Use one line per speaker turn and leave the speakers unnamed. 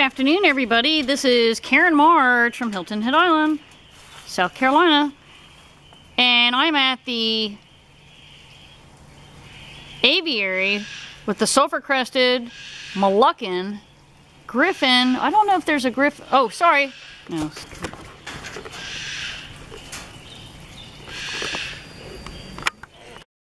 afternoon, everybody. This is Karen Marts from Hilton Head Island, South Carolina. And I'm at the aviary with the sulfur-crested Moluccan griffin. I don't know if there's a griffin. Oh, sorry. No,